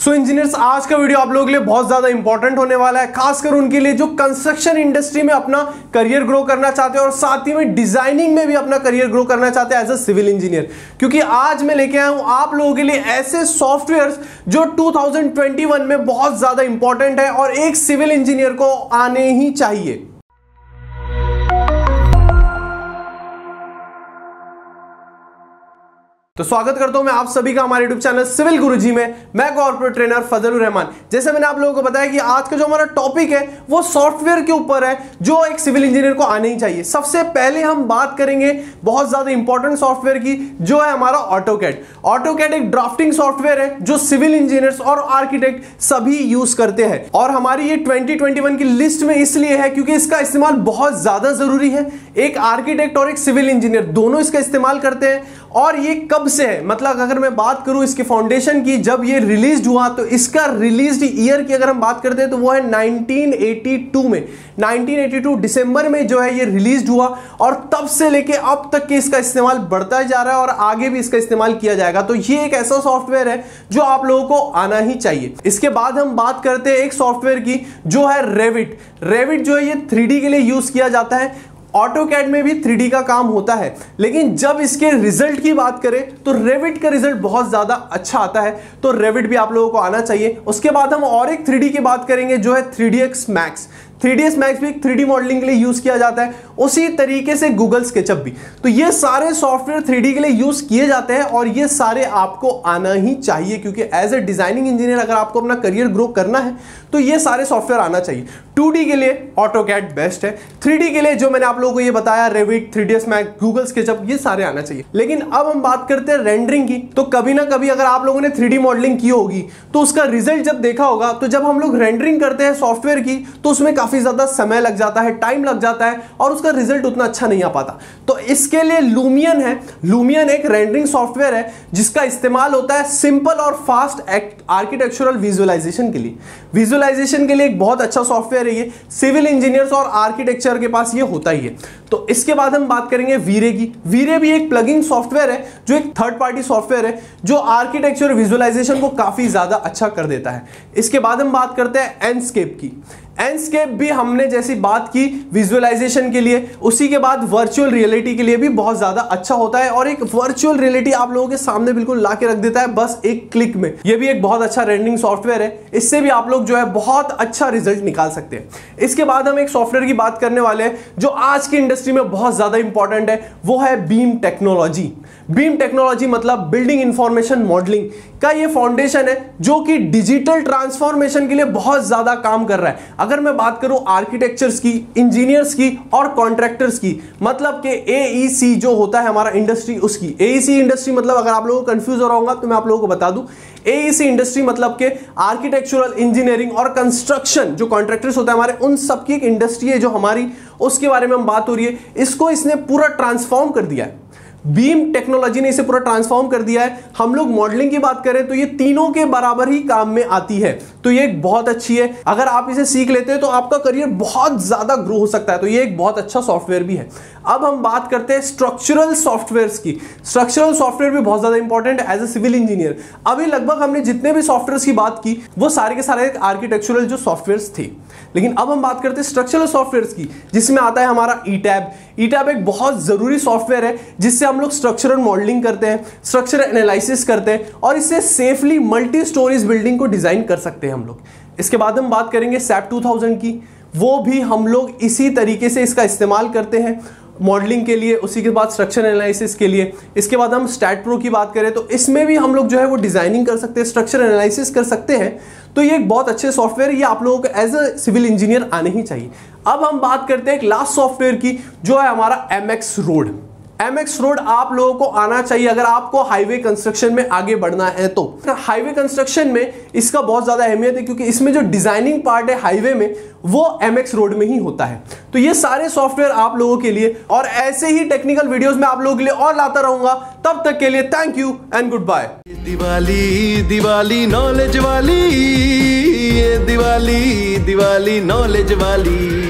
सो so, engineers आज का video आप लोगों के लिए बहुत ज़्यादा इंपॉर्टेंट होने वाला है खासकर उनके लिए जो कंस्ट्रक्शन इंडस्ट्री में अपना करियर ग्रो करना चाहते हैं और साथ ही में डिज़ाइनिंग में भी अपना करियर ग्रो करना चाहते हैं एज अ सिविल इंजीनियर क्योंकि आज मैं लेके आया हूँ आप लोगों के लिए ऐसे सॉफ्टवेयर जो 2021 में बहुत ज़्यादा इंपॉर्टेंट है और एक सिविल इंजीनियर को आने ही चाहिए। तो स्वागत करता हूँ मैं आप सभी का हमारे यूट्यूब चैनल सिविल गुरुजी में। मैं कॉर्पोरेट ट्रेनर फजल रहमान। जैसे मैंने आप लोगों को बताया कि आज का जो हमारा टॉपिक है, वो सॉफ्टवेयर के ऊपर है, जो एक सिविल इंजीनियर को आने ही चाहिए। सबसे पहले हम बात करेंगे बहुत ज़्यादा इंपॉर्टेंट सॉफ्टवेयर की, जो है हमारा ऑटोकैड ऑटोकैड एक ड्राफ्टिंग सॉफ्टवेयर है, जो सिविल इंजीनियर्स और आर्किटेक्ट सभी यूज़ करते हैं। और हमारी ये ट्वेंटी की लिस्ट में इसलिए है क्योंकि इसका इस्तेमाल बहुत ज़्यादा ज़रूरी है। एक आर्किटेक्ट और एक सिविल इंजीनियर दोनों इसका इस्तेमाल करते हैं। और ये कब से है? मतलब अगर मैं बात करूँ इसके फाउंडेशन की, जब ये रिलीज़ हुआ तो इसका रिलीज़ ईयर की अगर हम बात करते हैं तो वो है 1982 में। 1982 दिसंबर में जो है ये रिलीज़ हुआ और तब से लेके अब तक के इसका इस्तेमाल बढ़ता जा रहा है और आगे भी इसका इस्तेमाल किया जाएगा। तो ये एक ऐसा सॉफ्टवेयर है जो आप लोगों को आना ही चाहिए। इसके बाद हम बात करते हैं एक सॉफ्टवेयर की, जो है रेविट रेविट जो है ये थ्री के लिए यूज़ किया जाता है। ऑटो कैड में भी थ्री का काम होता है। लेकिन जब इसके रिज़ल्ट की बात करें तो रेविट का रिज़ल्ट बहुत ज़्यादा अच्छा आता है। तो रेविट भी आप लोगों को आना चाहिए। उसके बाद हम और एक थ्री की बात करेंगे, जो है three D X Max three D S Max भी थ्री डी मॉडलिंग के लिए यूज़ किया जाता है। उसी तरीके से गूगल स्केचअप भी। तो ये सारे सॉफ्टवेयर थ्री के लिए यूज़ किए जाते हैं और ये सारे आपको आना ही चाहिए, क्योंकि एज ए डिज़ाइनिंग इंजीनियर अगर आपको अपना करियर ग्रो करना है तो ये सारे सॉफ्टवेयर आना चाहिए। टू के लिए ऑटो कैट बेस्ट है। थ्री के लिए जो मैंने आप लोगों को ये बताया Revit three D S Max Google SketchUp ये सारे आना चाहिए। लेकिन अब हम बात करते हैं रेंडरिंग की। तो कभी ना कभी अगर आप लोगों ने थ्री मॉडलिंग की होगी तो उसका रिज़ल्ट जब देखा होगा तो जब हम लोग रेंडरिंग करते हैं सॉफ्टवेयर की तो उसमें काफ़ी ज़्यादा समय लग जाता है टाइम लग जाता है और उसका रिज़ल्ट उतना अच्छा नहीं आ पाता। तो इसके लिए लूमियन है। लूमियन एक रेंडरिंग सॉफ्टवेयर है जिसका इस्तेमाल होता है सिंपल और फास्ट आर्किटेक्चरल विजुअलाइजेशन के लिए। विजुअलाइजेशन के लिए एक बहुत अच्छा सॉफ्टवेयर है ये। सिविल इंजीनियर्स और आर्किटेक्चर के पास ये होता ही है। तो इसके बाद हम बात करेंगे वीरे की वीरे भी एक प्लगिंग सॉफ्टवेयर है, जो एक थर्ड पार्टी सॉफ्टवेयर है, जो आर्किटेक्चर विजुअलाइजेशन को काफ़ी ज़्यादा अच्छा कर देता है। इसके बाद हम बात करते हैं एनस्केप की। एंडस्केप भी हमने जैसी बात की विजुअलाइजेशन के लिए, उसी के बाद वर्चुअल रियलिटी के लिए भी बहुत ज़्यादा अच्छा होता है और एक वर्चुअल रियलिटी आप लोगों के सामने बिल्कुल ला के रख देता है, बस एक क्लिक में। यह भी एक बहुत अच्छा रेंडिंग सॉफ्टवेयर है। इससे भी आप लोग जो है बहुत अच्छा रिज़ल्ट निकाल सकते हैं। इसके बाद हम एक सॉफ्टवेयर की बात करने वाले हैं, जो आज की इंडस्ट्री में बहुत ज़्यादा इंपॉर्टेंट है। वो है बीम टेक्नोलॉजी बीम टेक्नोलॉजी मतलब बिल्डिंग इंफॉर्मेशन मॉडलिंग का ये फाउंडेशन है, जो कि डिजिटल ट्रांसफॉर्मेशन के लिए बहुत ज़्यादा काम कर रहा है। अगर मैं बात करूँ आर्किटेक्चर्स की इंजीनियर्स की और कॉन्ट्रैक्टर्स की मतलब कि एईसी जो होता है हमारा इंडस्ट्री उसकी। एईसी इंडस्ट्री मतलब अगर आप लोगों को कंफ्यूज हो रहा होगा तो मैं आप लोगों को बता दूँ। एईसी इंडस्ट्री मतलब के आर्किटेक्चुरल इंजीनियरिंग और कंस्ट्रक्शन जो कॉन्ट्रैक्टर्स होता है हमारे, उन सबकी एक इंडस्ट्री है जो हमारी, उसके बारे में हम बात हो रही है। इसको इसने पूरा ट्रांसफॉर्म कर दिया है। बीम टेक्नोलॉजी ने इसे पूरा ट्रांसफॉर्म कर दिया है। हम लोग मॉडलिंग की बात करें तो ये तीनों के बराबर ही काम में आती है। तो ये एक बहुत अच्छी है। अगर आप इसे सीख लेते हैं तो आपका करियर बहुत ज़्यादा ग्रो हो सकता है। तो ये एक बहुत अच्छा सॉफ्टवेयर भी है। अब हम बात करते हैं स्ट्रक्चरल सॉफ्टवेयर की। स्ट्रक्चरल सॉफ्टवेयर भी बहुत ज़्यादा important as a civil engineer अभी लगभग हमने जितने भी सॉफ्टवेयर की बात की, वो सारे के सारे आर्किटेक्चरल जो सॉफ्टवेयर थे। लेकिन अब हम बात करते हैं स्ट्रक्चरल सॉफ्टवेयर की, जिसमें आता है हमारा ई टैब ई टैब एक बहुत ज़रूरी सॉफ्टवेयर है, जिससे हम लोग स्ट्रक्चरल मॉडलिंग करते हैं स्ट्रक्चर एनालिसिस करते हैं और इससे सेफली मल्टी स्टोरीज बिल्डिंग को डिज़ाइन कर सकते हैं हम लोग। इसके बाद हम बात करेंगे सैप 2000 की। वो भी हम लोग इसी तरीके से इसका इस्तेमाल करते हैं मॉडलिंग के लिए, उसी के बाद स्ट्रक्चर एनालिसिस के लिए। इसके बाद हम स्टैट प्रो की बात करें तो इसमें भी हम लोग जो है वो डिज़ाइनिंग कर सकते हैं स्ट्रक्चर एनालिसिस कर सकते हैं। तो ये एक बहुत अच्छे सॉफ्टवेयर ये आप लोगों को एज अ सिविल इंजीनियर आने ही चाहिए। अब हम बात करते हैं एक लास्ट सॉफ्टवेयर की, जो है हमारा MX road M X road आप लोगों को आना चाहिए अगर आपको हाईवे कंस्ट्रक्शन में आगे बढ़ना है तो। हाईवे कंस्ट्रक्शन में इसका बहुत ज़्यादा अहमियत है क्योंकि इसमें जो डिज़ाइनिंग पार्ट है हाईवे में, वो एम एक्स रोड में ही होता है। तो ये सारे सॉफ्टवेयर आप लोगों के लिए और ऐसे ही टेक्निकल वीडियोस में आप लोगों के लिए और लाता रहूँगा। तब तक के लिए thank you and good bye Diwali Diwali knowledge वाली दिवाली दिवाली नॉलेज वाली।